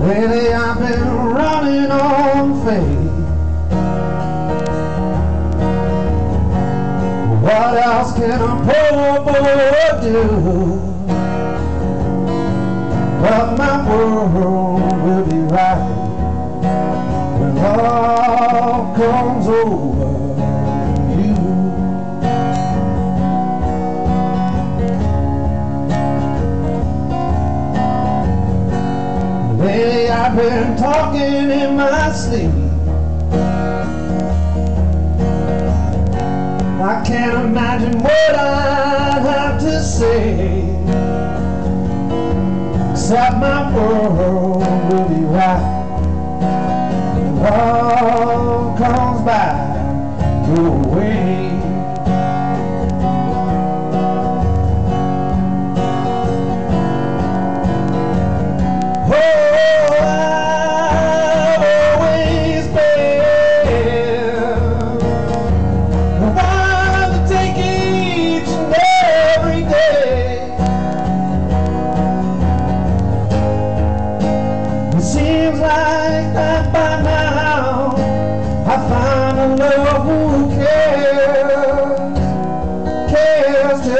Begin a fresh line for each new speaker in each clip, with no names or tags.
Lately I've been running on faith. What else can a poor boy do? But my world will be right when all comes over I've been talking in my sleep. I can't imagine what I'd have to say. Except my world will be right. When all comes back your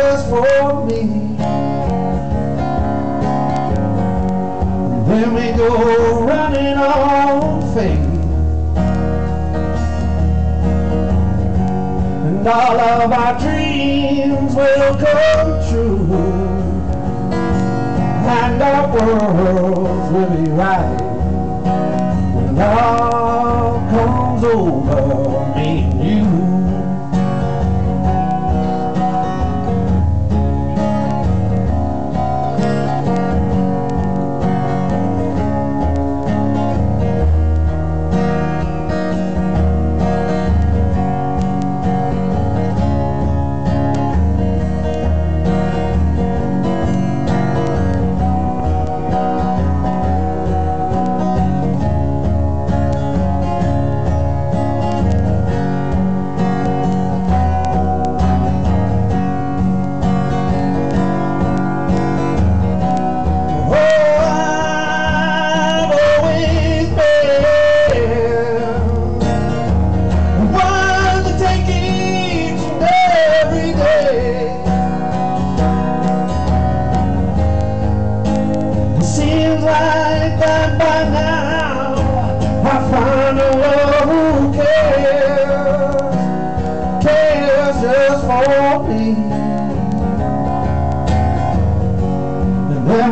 just for me. Then we go running on faith. And all of our dreams will come true. And our worlds will be right. When all comes over me and you.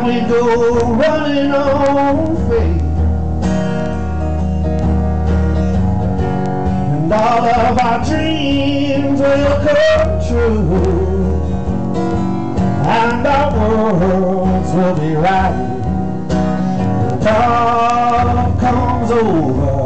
Running on faith. And all of our dreams will come true. And our worlds will be right. When all comes over